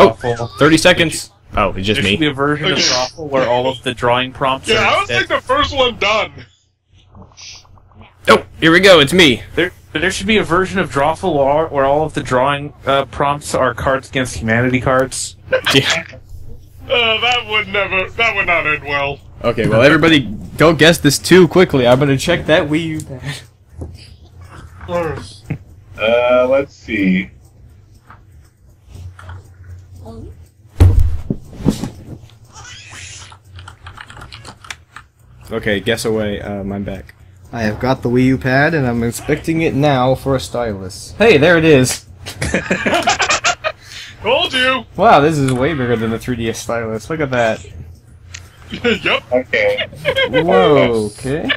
Oh, Drawful. 30 seconds. Oh, it's just There should be me. a version of Okay. Drawful where all of the drawing prompts Yeah, are I was instead- like the first one done. Oh, here we go. It's me. There, there should be a version of Drawful where where all of the drawing uh, prompts are Cards Against Humanity cards. Yeah. Uh, that would never. That would not end well. Okay, well, everybody, don't guess this too quickly. I'm gonna check that Wii U pad. Uh, let's see. Okay, guess away. Um, I'm back. I have got the Wii U pad, and I'm inspecting it now for a stylus. Hey, there it is. Told you. Wow, this is way bigger than the 3DS stylus. Look at that. yep. Okay. Whoa, okay.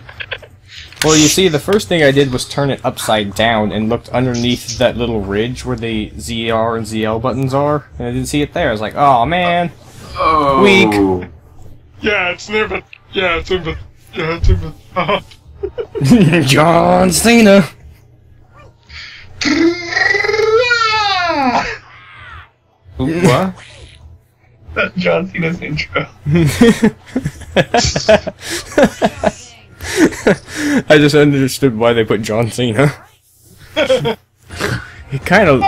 Well, you see, the first thing I did was turn it upside down and looked underneath that little ridge where the ZR and ZL buttons are, and I didn't see it there. I was like, oh man. Oh. Weak. Yeah, it's near the. Yeah, it's in the. Yeah, it's in. Uh, John Cena. Ooh, what? That's John Cena's intro. I just understood why they put John Cena. he kind of.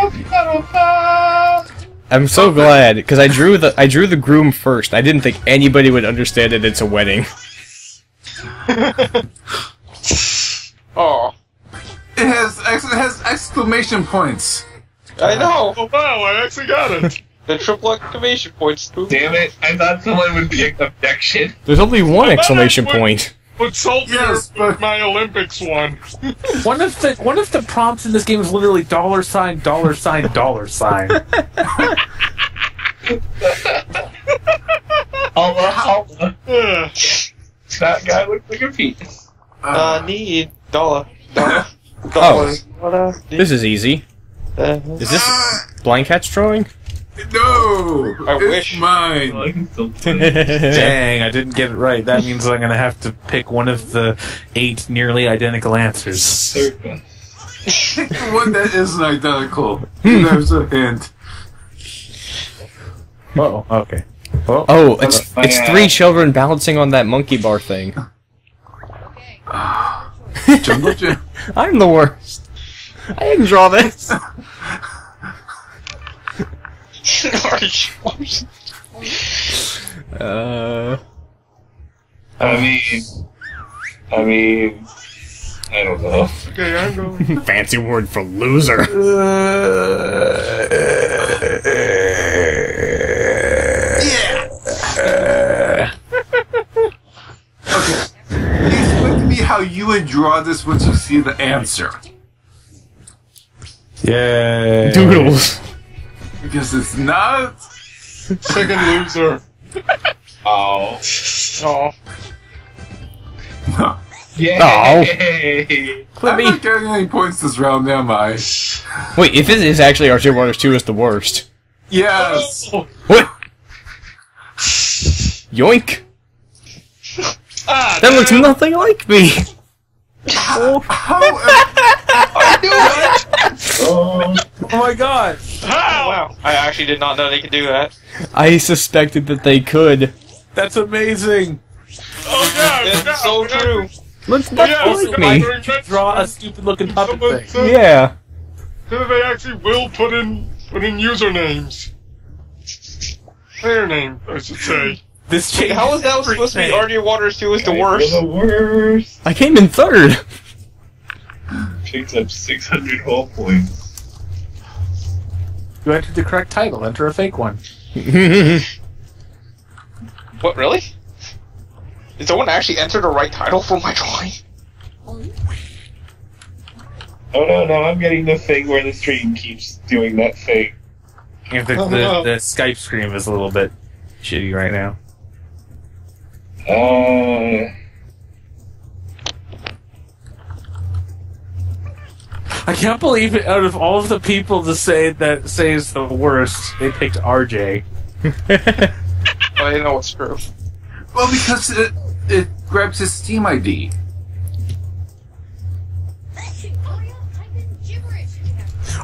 I'm so glad because I drew the I drew the groom first. I didn't think anybody would understand that it's a wedding. Oh, It has ex- it has exclamation points. I know. oh wow, I actually got it. The triple exclamation points. Too. Damn it! I thought someone would be an objection. There's only one exclamation point. But Saltner, Yes, but- my Olympics one. One of the one of the prompts in this game is literally dollar sign, dollar sign, dollar sign. Allah, Allah. That guy looks like a penis. Uh, need dollar, dollar, Oh. dollar. What uh? This is easy. uh, Is this Blind Cat's drawing? No, I it's wish. mine. Like, still. Dang, I didn't get it right. That means I'm gonna have to pick one of the eight nearly identical answers. Circa. One that isn't identical. Hmm. There's a hint. Oh, oh uh, okay. Well, Oh, it's it's three children balancing on that monkey bar thing. Jungle Jim. I'm the worst. I didn't draw this. Uh, I mean, I mean, I don't know. Okay, I'm going. fancy word for loser. Explain to me how you would draw this once you see the answer. yeah. Doodles. Because it's not. Second loser. Oh. oh, Yay! Let I'm me. not getting any points this round, am I? Wait, if it is actually RJ Waters 2 is the worst. Yes. Oh, What? Yoink. ah, That looks nothing like me. How? Oh, Oh my god. How? wow. I actually did not know they could do that. I suspected that they could. That's amazing. Oh yeah, It's yeah, so yeah. true. Looks Oh, nothing yeah, like me. Draw a stupid looking puppet thing. said Yeah. that they actually will put in put in usernames. Player name, I should say. This changes How is that supposed to be? everything. RJ Waters 2 is the worst. The worst. I came in third. Picked up 600 whole points. You entered the correct title. Enter a fake one. What, really? Did someone actually enter the right title for my drawing? Oh no, no, I'm getting the thing where the stream keeps doing that thing. Yeah, the, Oh, the, no. the Skype screen is a little bit shitty right now. Uh, I can't believe it. Out of all of the people to say that say is the worst, they picked RJ. I didn't know it's true. Well, because it it grabs his Steam ID.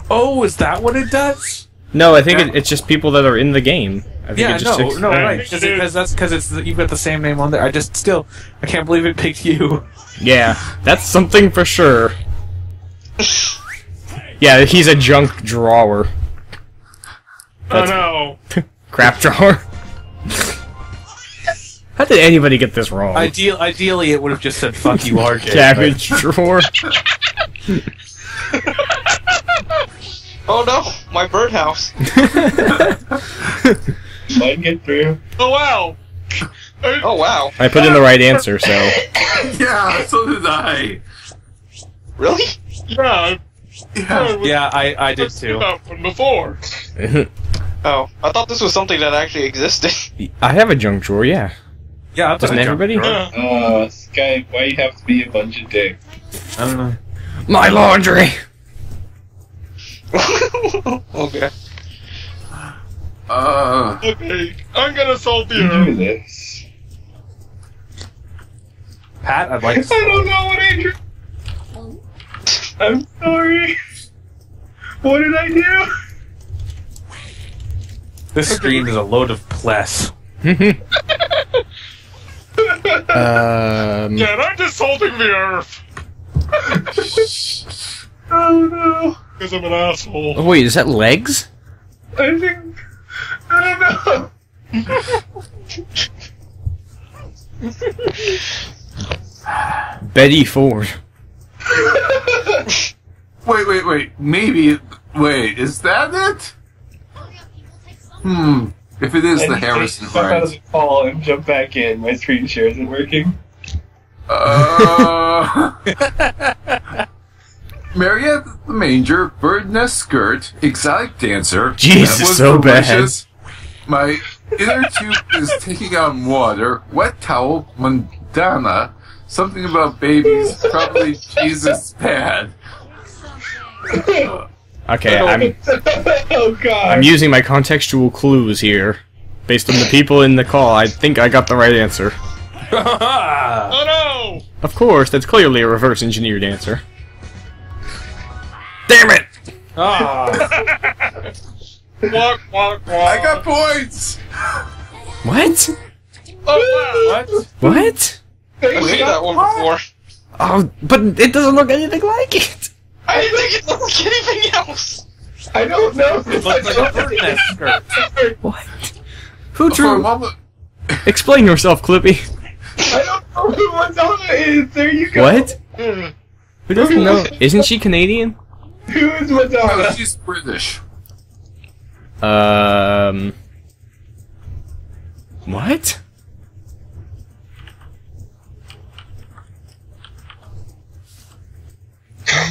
Oh, is that what it does? No, I think it, it's just people that are in the game. I think Yeah, it just no, no, right? Because that's because it's you've got the same name on there. I just still I can't believe it picked you. Yeah, that's something for sure. Yeah, he's a junk drawer. Oh no. Crap drawer. How did anybody get this wrong? Ideal, ideally, it would have just said "fuck you, RJ." Cabbage drawer. Oh no, my birdhouse. Might get through. Oh wow. Oh wow. I put in the right answer, so. Yeah, so did I. Really? Yeah. Yeah. I Yeah, I I did too. that one before. Oh, I thought this was something that actually existed. I have a junk drawer, yeah. Yeah, Doesn't everybody? Yeah. Oh, Skype, why you have to be a bunch of dicks? I don't know. My laundry! okay. Uh, Okay, I'm gonna solve the You do this. Pat, I'd like. to. I don't know what I did. I'm sorry. What did I do? This screen is a load of pless. um, Yeah, and I'm just solving the earth. Oh no. Because I'm an asshole. oh, wait, is that legs? I think. I don't know. Betty Ford. wait, wait, wait. Maybe. Wait, is that it? Hmm. If it is I the need to Harrison jump out of the call and jump back in. My screen share isn't working. Uh. Mariette the Manger, Bird Nest Skirt, Exotic Dancer. Jesus, That was so bad. My inner tube is taking on water. Wet towel, Madonna, Something about babies. Probably Jesus bad. Okay, I'm oh god. I'm using my contextual clues here. Based on the people in the call, I think I got the right answer. Oh no! Of course, that's clearly a reverse engineered answer. Damn it! Ah, Walk, walk, walk. I got points! What? Oh what? What? I've seen that one before. Oh, but it doesn't look anything like it! I didn't think it looked like anything else. I don't know. It looks like a bird nest skirt. What? Who a drew? moment, Explain yourself, Clippy. I don't know who Madonna is. There you go. What? wow. Who doesn't know? Isn't she Canadian? Who is Madonna? she's British. Um. What?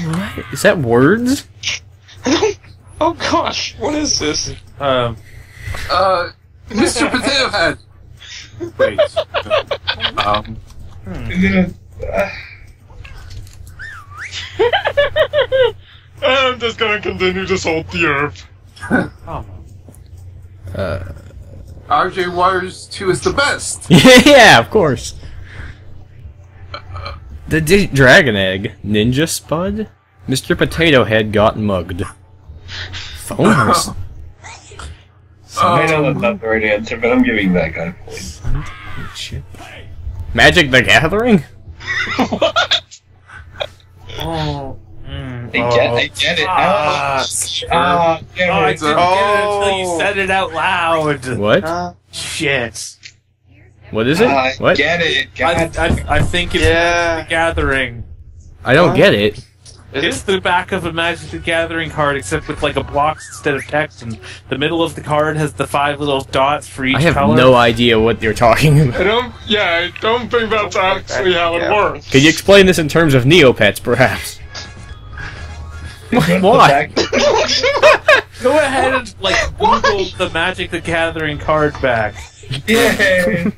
What? Is that words? oh gosh, what is this? Um, Uh, Mr. Potato Head! Wait. Um, I'm just gonna continue to solve the earth. oh, Uh. RJ Waters 2 is the best! yeah, of course. The D- dragon egg, ninja spud, Mr. Potato Head got mugged. Phoners. I know that's not the right answer, but I'm giving that guy points. Shit. Magic the Gathering? oh, mm, I get, I get it. Ah, Ah, Oh, I it. didn't get it until you Oh. said it out loud. What? Uh, Shit. What is it? I What? get it. I, God. I, I think it's Yeah. the Gathering. I don't get it. is It's it? the back of a Magic the Gathering card, except with like a box instead of text, and the middle of the card has the five little dots for each color. I have color. no idea what you're talking I about. don't, yeah, I don't think that's actually how it Yeah. works. Could you explain this in terms of Neopets, perhaps? Why? Go ahead and like Google the Magic the Gathering card back. Yay.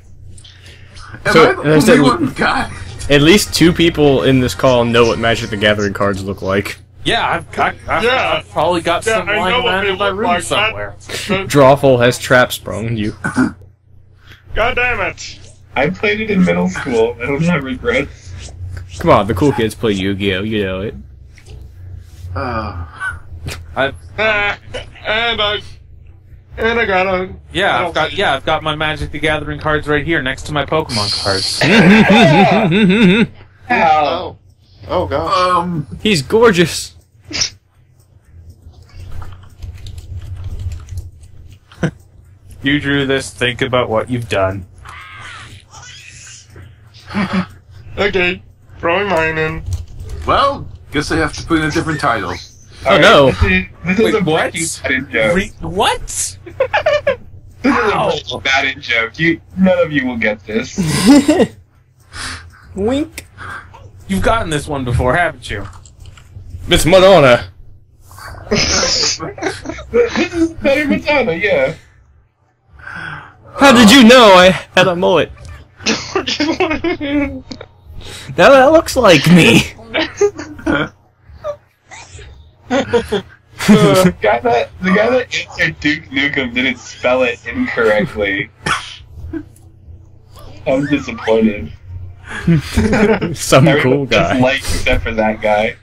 Am So, I the only one guy? At least two people in this call know what Magic the Gathering cards look like. Yeah, I've, I, I've, Yeah. I've probably got Yeah, some I lying around in my room like. somewhere. That- Drawful has trap sprung you. God damn it. I played it in middle school. I don't have regrets. Come on, the cool kids play Yu-Gi-Oh! You know it. Uh, Ah, and I And I got a. Yeah, I've got yeah, I've got my Magic the Gathering cards right here next to my Pokemon cards. Ow. Oh. Oh god. Um, He's gorgeous. you drew this. Think about what you've done. Okay, throwing mine in. well, guess I have to put in a different title. Oh no. This is, this is Wait, a what? Breaking Bad in joke. Re- what? This is a Breaking Bad in joke. You, none of you will get this. Wink. You've gotten this one before, haven't you? Miss Madonna. this is Betty Madonna, yeah. How did you know I had a mullet? Now that looks like me. The guy that the guy that answered Duke Nukem didn't spell it incorrectly. I'm disappointed. Some Everyone cool guy. Just like except for that guy.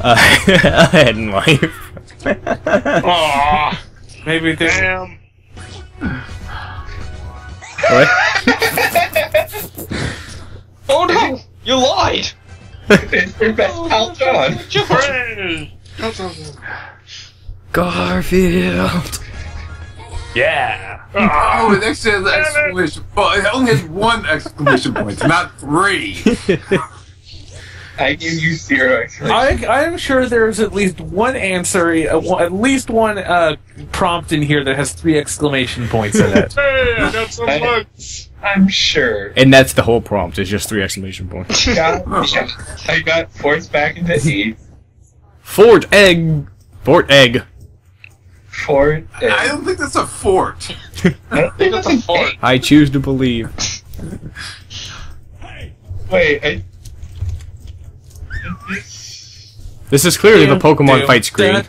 Uh, a head in life. Aw, Maybe they. damn. what? Oh no! You lied! It's your best pal John. Hooray! Got. Garfield. Yeah. Oh, an extra exclamation. Well, it only has one exclamation point, not three. I give you zero explanation. I, I am sure there's at least one answer, uh, at least one uh, prompt in here that has three exclamation points in it. Hey, I got some I- bugs. I'm sure. And that's the whole prompt. It's just three exclamation points. Got, yeah, I got forced back into eight. Fort egg. Fort egg. Fort. Egg. I don't think that's a fort. I don't think That's that's a a fort. I choose to believe. Wait, I. This. Is clearly the Pokemon fight screen.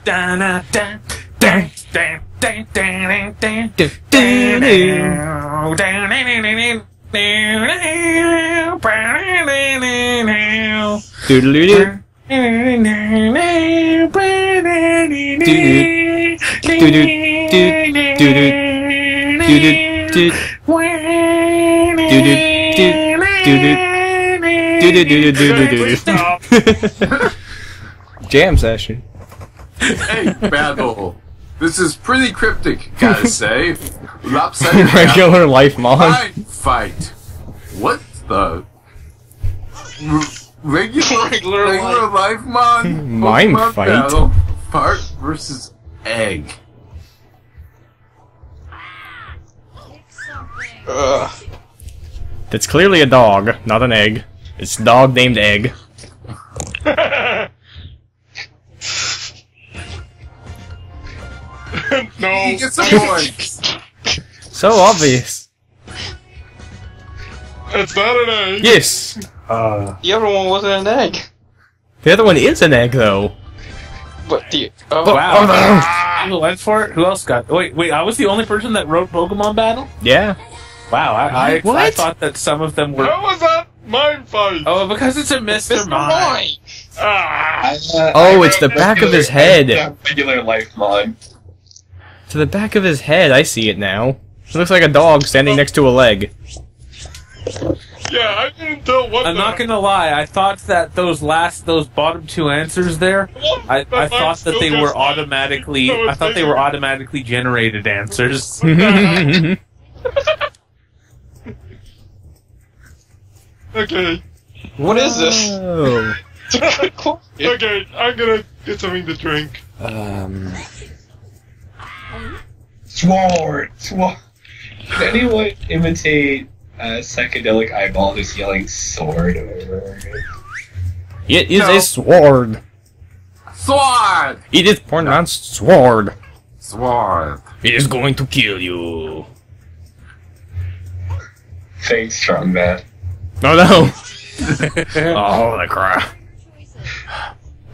Doodle-doo. Jam session. Hey, battle. This is pretty cryptic, gotta say. Lopsided Regular life mon. Mind fight. What the? R- regular, Regular regular life mon? Mind Pokemon fight? Battle, part versus egg. Ugh. That's clearly a dog, not an egg. It's a dog named Egg. No. He gets a point. So obvious. It's not an egg. Yes. Uh, The other one wasn't an egg. The other one is an egg, though. But the. Oh, wow. Who went for it? Who else got? Wait, wait. I was the only person that wrote Pokemon Battle. Yeah. Wow, I, I, I What? thought that some of them were. How was that mine fight? Oh, because it's a Mr. Mr. Mime. Mime! Ah. Uh, Oh, it's the back of his head. Regular life mon. To the back of his head, I see it now. It looks like a dog standing next to a leg. Yeah, I didn't tell what I'm the not gonna lie. I thought that those last, those bottom two answers there, I, I thought that they were automatically. I thought they were automatically generated answers. Okay. What is this? Okay, I'm gonna get something to drink. Um. Sword! Sword! Can anyone imitate a psychedelic eyeball just yelling sword over it? It is No. a sword. Sword! It is pronounced sword. Sword. It is going to kill you. Thanks, strong man. Oh no. oh, holy crap.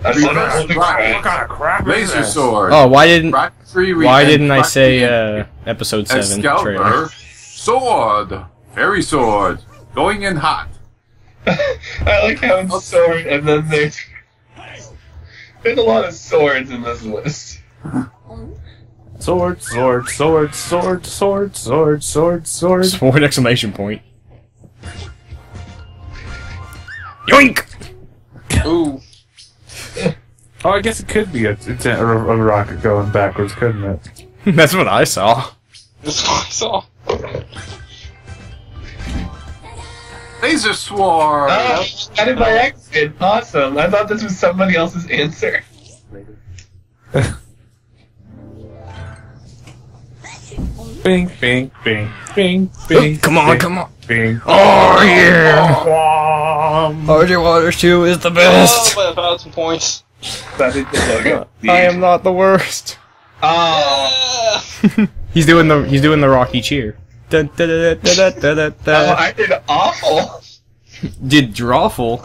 That's not Reverse all the rock. crap. of crap Laser sword. Oh, why didn't three why didn't I say uh episode seven trailer? Sword. Fairy sword. Going in hot. I like how it's sword, and then there's there's a lot of swords in this list. Sword, sword, sword, sword, sword, sword, sword, sword. Sword exclamation point. Yoink! Ooh. Oh, I guess it could be a, it's a, a rocket going backwards, couldn't it? That's what I saw. That's what I saw. Laser sword. Oh, got it by accident. Awesome. I thought this was somebody else's answer. Bing, bing, bing, bing, bing. Come on, bing, come on. Bing. Oh yeah! Um, RJ Waters 2 is the Oh, best! by a thousand points. That is the logo. I am not the worst. Oh, Yeah. He's doing the he's doing the Rocky cheer. Dun, dun, dun, dun, dun, dun, dun, oh. I did awful. Did Drawful